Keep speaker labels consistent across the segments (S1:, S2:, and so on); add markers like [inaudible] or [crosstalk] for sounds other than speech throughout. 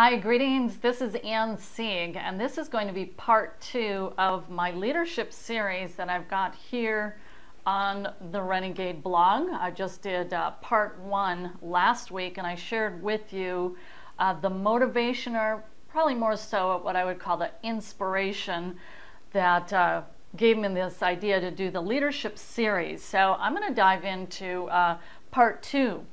S1: Hi, greetings. This is Ann Sieg, and this is going to be part two of my leadership series that I've got here on the Renegade blog. I just did uh, part one last week, and I shared with you uh, the motivation, or probably more so what I would call the inspiration that uh, gave me this idea to do the leadership series. So I'm going to dive into uh, part two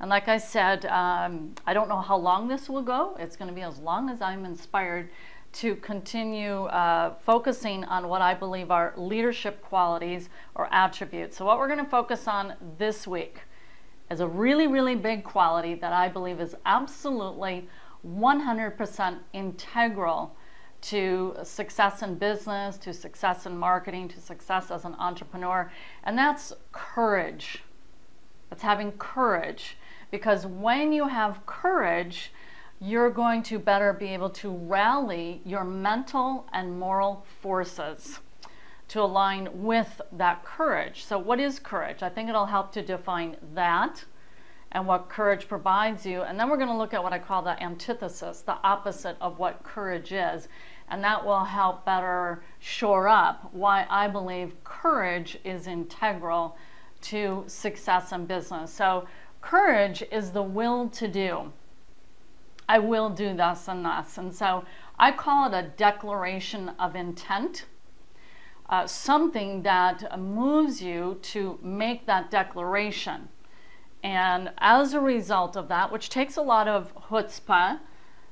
S1: and like I said, um, I don't know how long this will go. It's going to be as long as I'm inspired to continue uh, focusing on what I believe are leadership qualities or attributes. So, what we're going to focus on this week is a really, really big quality that I believe is absolutely 100% integral to success in business, to success in marketing, to success as an entrepreneur, and that's courage. It's having courage because when you have courage, you're going to better be able to rally your mental and moral forces to align with that courage. So, what is courage? I think it'll help to define that and what courage provides you. And then we're going to look at what I call the antithesis, the opposite of what courage is. And that will help better shore up why I believe courage is integral to success in business. So, Courage is the will to do. I will do this and this. And so I call it a declaration of intent, uh, something that moves you to make that declaration. And as a result of that, which takes a lot of chutzpah,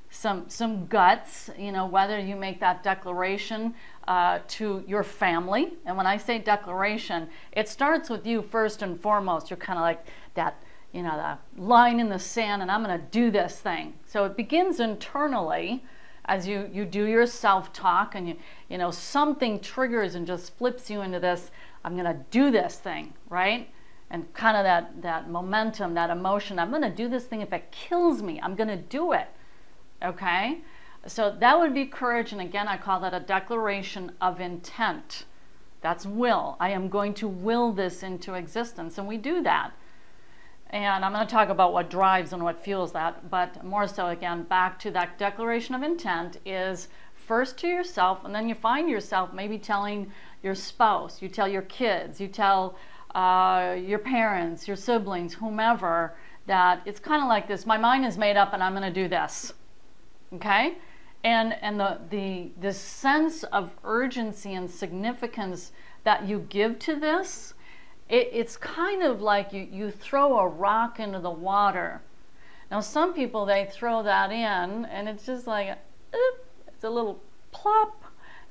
S1: some some guts, you know, whether you make that declaration uh, to your family. And when I say declaration, it starts with you first and foremost. You're kind of like that you know, the line in the sand and I'm going to do this thing. So it begins internally as you, you do your self-talk and you, you know, something triggers and just flips you into this, I'm going to do this thing, right? And kind of that, that momentum, that emotion, I'm going to do this thing. If it kills me, I'm going to do it. Okay? So that would be courage. And again, I call that a declaration of intent. That's will. I am going to will this into existence. And we do that. And I'm going to talk about what drives and what fuels that, but more so again, back to that declaration of intent is first to yourself, and then you find yourself maybe telling your spouse, you tell your kids, you tell uh, your parents, your siblings, whomever, that it's kind of like this my mind is made up and I'm going to do this. Okay? And, and the, the, the sense of urgency and significance that you give to this it, it's kind of like you, you throw a rock into the water. Now, some people, they throw that in and it's just like, it's a little plop,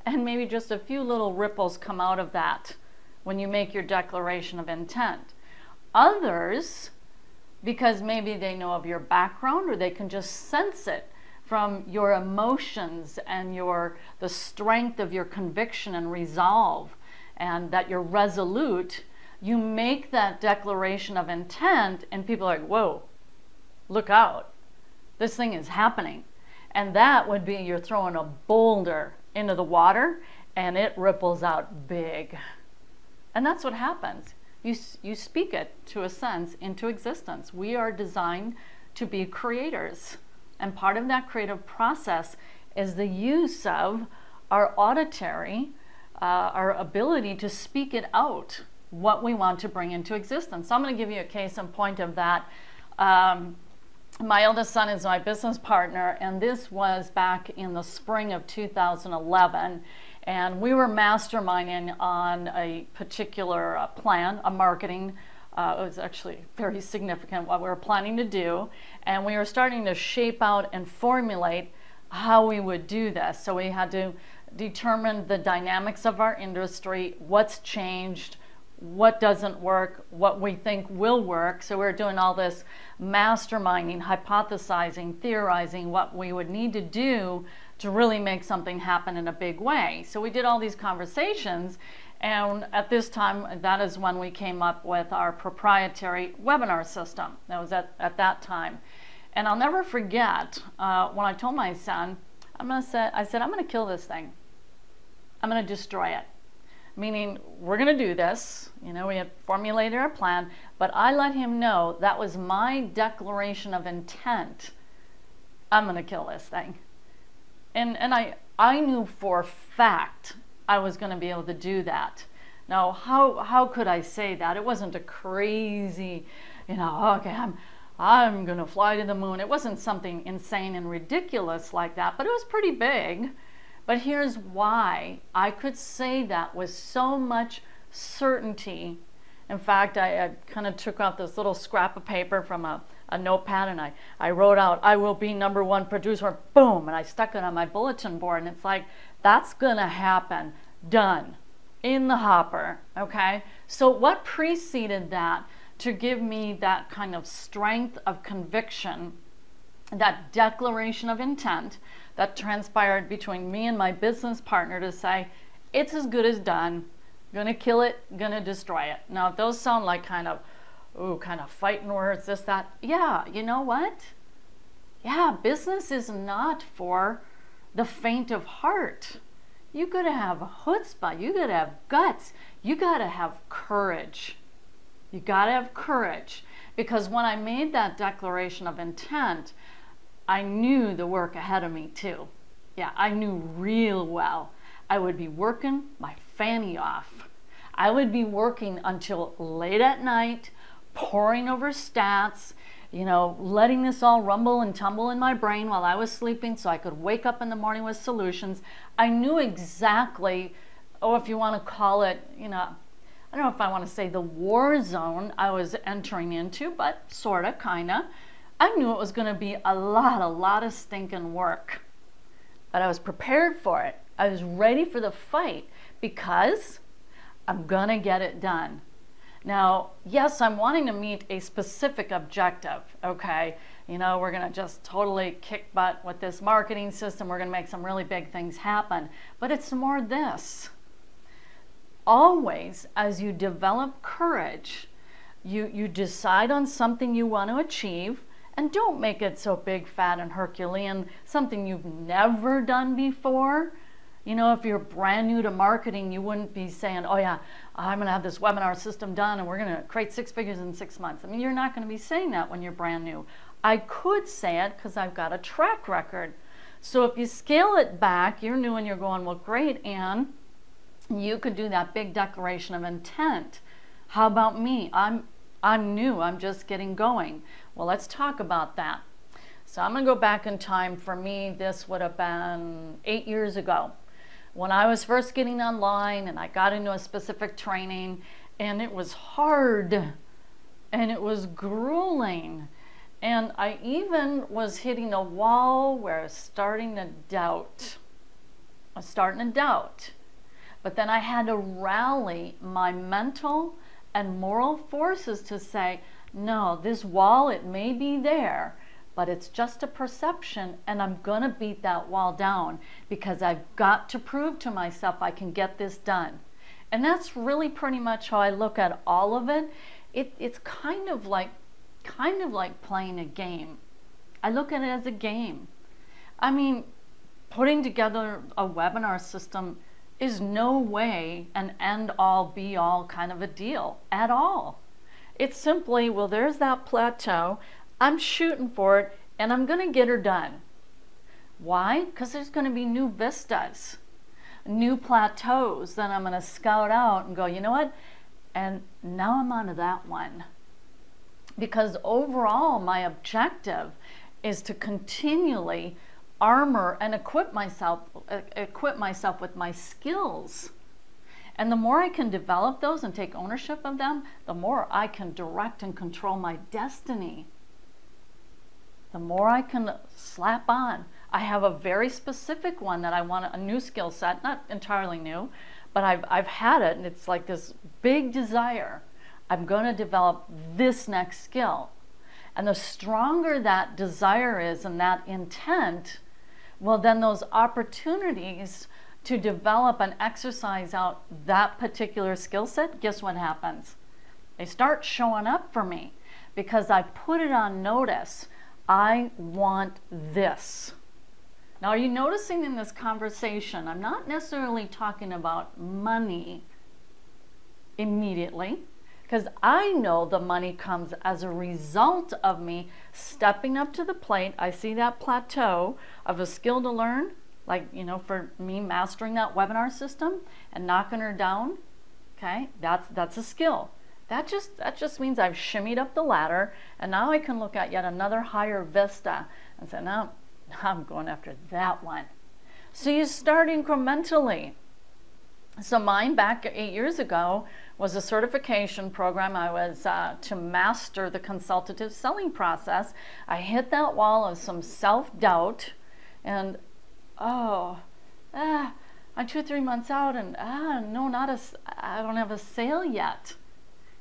S1: and maybe just a few little ripples come out of that when you make your declaration of intent. Others, because maybe they know of your background or they can just sense it from your emotions and your the strength of your conviction and resolve and that you're resolute you make that declaration of intent, and people are like, whoa, look out. This thing is happening. And that would be you're throwing a boulder into the water and it ripples out big. And that's what happens. You, you speak it to a sense into existence. We are designed to be creators. And part of that creative process is the use of our auditory, uh, our ability to speak it out what we want to bring into existence. So I'm going to give you a case in point of that. Um, my eldest son is my business partner, and this was back in the spring of 2011. And we were masterminding on a particular uh, plan, a marketing. Uh, it was actually very significant what we were planning to do. And we were starting to shape out and formulate how we would do this. So we had to determine the dynamics of our industry, what's changed, what doesn't work, what we think will work. So we're doing all this masterminding, hypothesizing, theorizing what we would need to do to really make something happen in a big way. So we did all these conversations. And at this time, that is when we came up with our proprietary webinar system. That was at, at that time. And I'll never forget uh, when I told my son, I'm gonna say, I said, I'm gonna kill this thing. I'm gonna destroy it meaning we're going to do this. You know, we had formulated our plan, but I let him know that was my declaration of intent. I'm going to kill this thing. And, and I, I knew for a fact I was going to be able to do that. Now, how, how could I say that? It wasn't a crazy, you know, okay, I'm, I'm going to fly to the moon. It wasn't something insane and ridiculous like that, but it was pretty big. But here's why I could say that with so much certainty. In fact, I, I kind of took out this little scrap of paper from a, a notepad and I, I wrote out, I will be number one producer, boom, and I stuck it on my bulletin board. And it's like, that's going to happen. Done. In the hopper. Okay? So, what preceded that to give me that kind of strength of conviction, that declaration of intent? that transpired between me and my business partner to say, it's as good as done. Gonna kill it, gonna destroy it. Now, if those sound like kind of, ooh, kind of fighting words, this, that, yeah, you know what? Yeah, business is not for the faint of heart. You gotta have chutzpah, you gotta have guts, you gotta have courage. You gotta have courage. Because when I made that declaration of intent, I knew the work ahead of me too. Yeah, I knew real well. I would be working my fanny off. I would be working until late at night, poring over stats, you know, letting this all rumble and tumble in my brain while I was sleeping so I could wake up in the morning with solutions. I knew exactly, oh, if you want to call it, you know, I don't know if I want to say the war zone I was entering into, but sort of, kind of. I knew it was going to be a lot, a lot of stinking work. But I was prepared for it. I was ready for the fight because I'm going to get it done. Now, yes, I'm wanting to meet a specific objective, okay? You know, we're going to just totally kick butt with this marketing system. We're going to make some really big things happen. But it's more this. Always, as you develop courage, you, you decide on something you want to achieve, and don't make it so big, fat, and Herculean, something you've never done before. You know, if you're brand new to marketing, you wouldn't be saying, oh, yeah, I'm going to have this webinar system done and we're going to create six figures in six months. I mean, you're not going to be saying that when you're brand new. I could say it because I've got a track record. So if you scale it back, you're new and you're going, well, great, Ann, you could do that big declaration of intent. How about me? I'm I'm new, I'm just getting going. Well, let's talk about that. So I'm going to go back in time. For me, this would have been eight years ago when I was first getting online and I got into a specific training, and it was hard and it was grueling. And I even was hitting a wall where I was starting to doubt. I was starting to doubt. But then I had to rally my mental and moral forces to say, no, this wall, it may be there, but it's just a perception, and I'm going to beat that wall down because I've got to prove to myself I can get this done. And that's really pretty much how I look at all of it. it it's kind of like kind of like playing a game. I look at it as a game. I mean, putting together a webinar system is no way an end all be all kind of a deal at all. It's simply, well, there's that plateau. I'm shooting for it and I'm going to get her done. Why? Because there's going to be new vistas, new plateaus that I'm going to scout out and go, you know what? And now I'm onto that one. Because overall, my objective is to continually armor and equip myself, equip myself with my skills and the more I can develop those and take ownership of them, the more I can direct and control my destiny. The more I can slap on. I have a very specific one that I want a new skill set, not entirely new, but I've, I've had it and it's like this big desire. I'm going to develop this next skill. And the stronger that desire is and that intent, well, then those opportunities to develop and exercise out that particular skill set, guess what happens? They start showing up for me because I put it on notice. I want this. Now, are you noticing in this conversation, I'm not necessarily talking about money immediately because I know the money comes as a result of me stepping up to the plate. I see that plateau of a skill to learn, like, you know, for me mastering that webinar system and knocking her down. Okay, that's that's a skill. That just that just means I've shimmied up the ladder and now I can look at yet another higher vista and say, now I'm going after that one. So you start incrementally. So mine back eight years ago was a certification program. I was uh, to master the consultative selling process. I hit that wall of some self-doubt and oh, ah, I'm two three months out and ah, no, not a, I don't have a sale yet.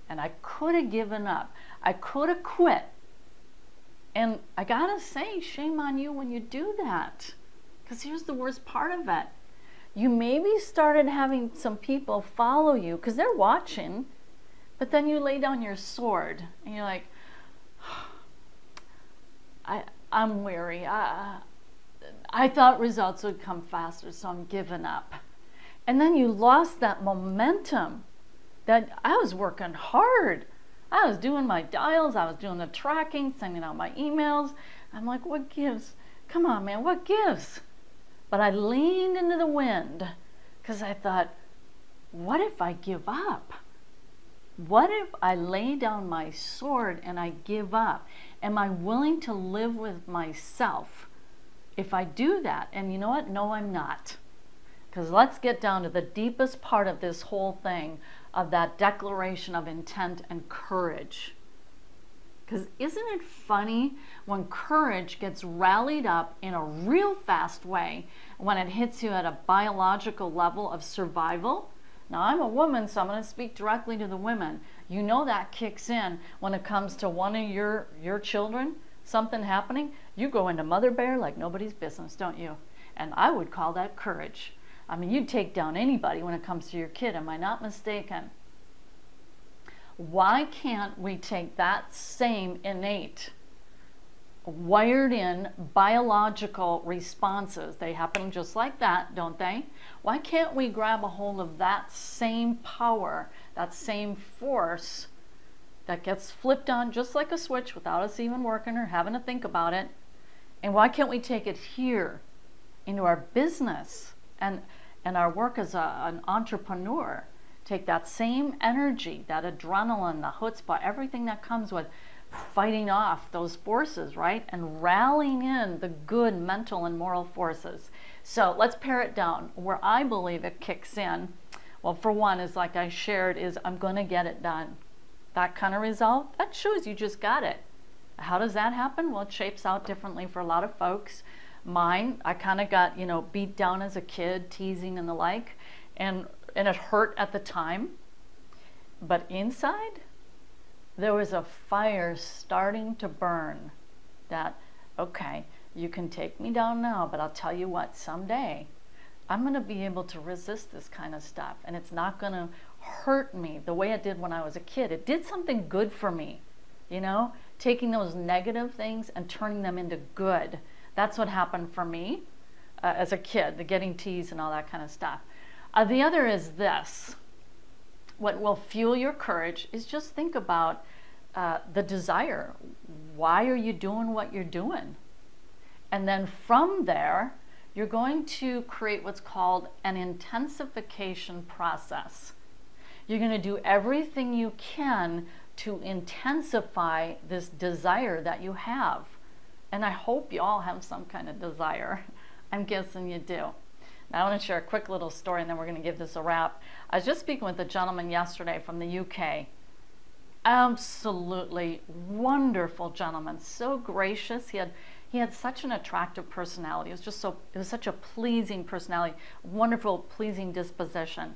S1: And I could have given up. I could have quit. And I gotta say, shame on you when you do that. Because here's the worst part of it. You maybe started having some people follow you because they're watching, but then you lay down your sword and you're like, [sighs] I, I'm weary. I, I thought results would come faster, so I'm giving up. And then you lost that momentum that I was working hard. I was doing my dials, I was doing the tracking, sending out my emails. I'm like, what gives? Come on, man, what gives? But I leaned into the wind because I thought, what if I give up? What if I lay down my sword and I give up? Am I willing to live with myself if I do that? And you know what? No, I'm not. Because let's get down to the deepest part of this whole thing of that declaration of intent and courage. Because isn't it funny when courage gets rallied up in a real fast way when it hits you at a biological level of survival? Now, I'm a woman, so I'm going to speak directly to the women. You know that kicks in when it comes to one of your, your children, something happening. You go into Mother Bear like nobody's business, don't you? And I would call that courage. I mean, you'd take down anybody when it comes to your kid. Am I not mistaken? Why can't we take that same innate, wired in biological responses? They happen just like that, don't they? Why can't we grab a hold of that same power, that same force that gets flipped on just like a switch without us even working or having to think about it? And why can't we take it here into our business? and and our work as a, an entrepreneur take that same energy that adrenaline the chutzpah everything that comes with fighting off those forces right and rallying in the good mental and moral forces. So let's pare it down. Where i believe it kicks in well for one is like i shared is i'm going to get it done. That kind of resolve that shows you just got it. How does that happen? Well it shapes out differently for a lot of folks. Mine, I kind of got, you know, beat down as a kid, teasing and the like, and and it hurt at the time. But inside, there was a fire starting to burn that, okay, you can take me down now, but I'll tell you what, someday I'm going to be able to resist this kind of stuff and it's not going to hurt me the way it did when I was a kid. It did something good for me, you know, taking those negative things and turning them into good. That's what happened for me uh, as a kid, the getting teased and all that kind of stuff. Uh, the other is this what will fuel your courage is just think about uh, the desire. Why are you doing what you're doing? And then from there, you're going to create what's called an intensification process. You're going to do everything you can to intensify this desire that you have. And I hope you all have some kind of desire. [laughs] I'm guessing you do. I want to share a quick little story and then we're going to give this a wrap. I was just speaking with a gentleman yesterday from the UK. Absolutely wonderful gentleman, so gracious. He had he had such an attractive personality. It was just so it was such a pleasing personality, wonderful, pleasing disposition.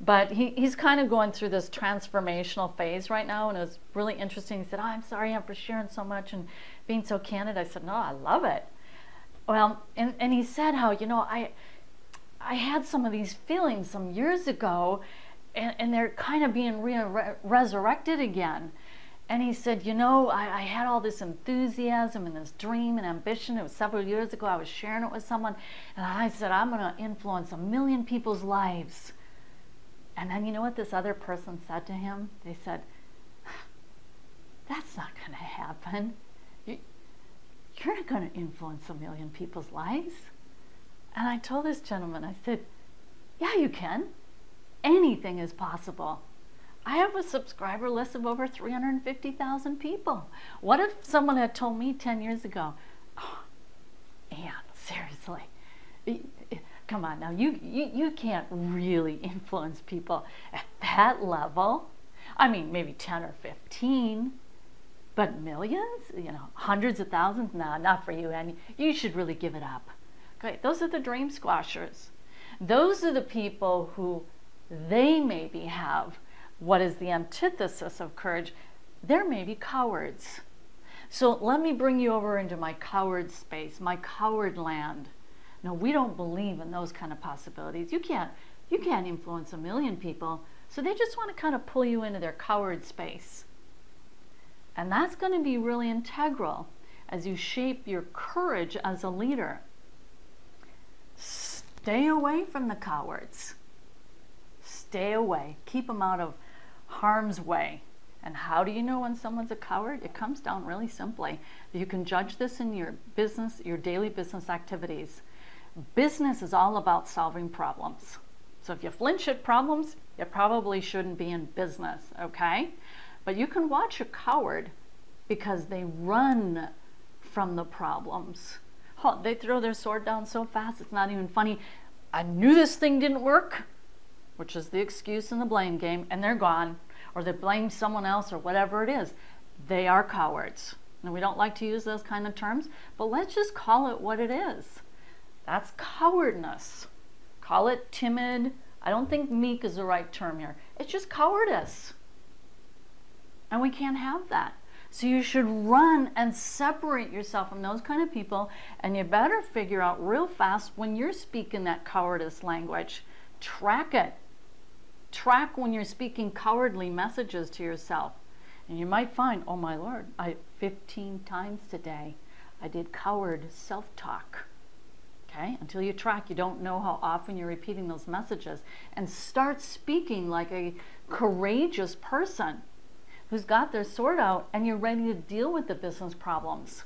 S1: But he, he's kind of going through this transformational phase right now, and it was really interesting. He said, oh, I'm sorry I'm for sharing so much and being so candid. I said, No, I love it. Well, and, and he said how, you know, I, I had some of these feelings some years ago, and, and they're kind of being re- resurrected again. And he said, You know, I, I, had all this enthusiasm and this dream and ambition. It was several years ago. I was sharing it with someone. And I said, I'm going to influence a million people's lives. And then you know what this other person said to him? They said, That's not going to happen. You, you're not going to influence a million people's lives. And I told this gentleman, I said, Yeah, you can. Anything is possible. I have a subscriber list of over 350,000 people. What if someone had told me 10 years ago, oh, seriously, come on now, you, you, you can't really influence people at that level. I mean, maybe 10 or 15, but millions, you know, hundreds of thousands, nah, not for you, Annie. You should really give it up. Okay, those are the dream squashers. Those are the people who they maybe have what is the antithesis of courage. They're maybe cowards. So let me bring you over into my coward space, my coward land. No, we don't believe in those kind of possibilities. You can't you can't influence a million people. So they just want to kind of pull you into their coward space. And that's going to be really integral as you shape your courage as a leader. Stay away from the cowards. Stay away. Keep them out of harm's way. And how do you know when someone's a coward? It comes down really simply. You can judge this in your business, your daily business activities. Business is all about solving problems. So if you flinch at problems, you probably shouldn't be in business, okay? But you can watch a coward because they run from the problems. They throw their sword down so fast, it's not even funny. I knew this thing didn't work, which is the excuse and the blame game, and they're gone or they blame someone else or whatever it is, they are cowards. And we don't like to use those kind of terms, but let's just call it what it is. That's cowardness. Call it timid. I don't think meek is the right term here. It's just cowardice. And we can't have that. So you should run and separate yourself from those kind of people, and you better figure out real fast when you're speaking that cowardice language. Track it. Track when you're speaking cowardly messages to yourself. And you might find, oh my Lord, I 15 times today I did coward self-talk. Okay? Until you track, you don't know how often you're repeating those messages. And start speaking like a courageous person who's got their sword out and you're ready to deal with the business problems.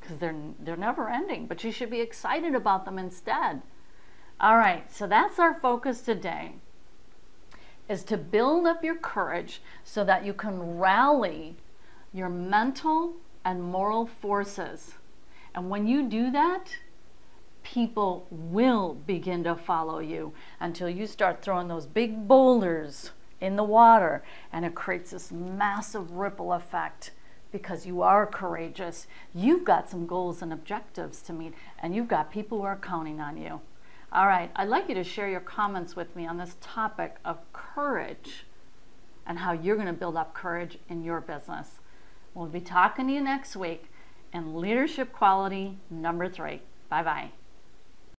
S1: Because they're, they're never ending, but you should be excited about them instead. All right, so that's our focus today is to build up your courage so that you can rally your mental and moral forces. And when you do that, people will begin to follow you until you start throwing those big boulders in the water and it creates this massive ripple effect because you are courageous. You've got some goals and objectives to meet and you've got people who are counting on you. All right, I'd like you to share your comments with me on this topic of courage and how you're going to build up courage in your business. We'll be talking to you next week in leadership quality number three. Bye bye.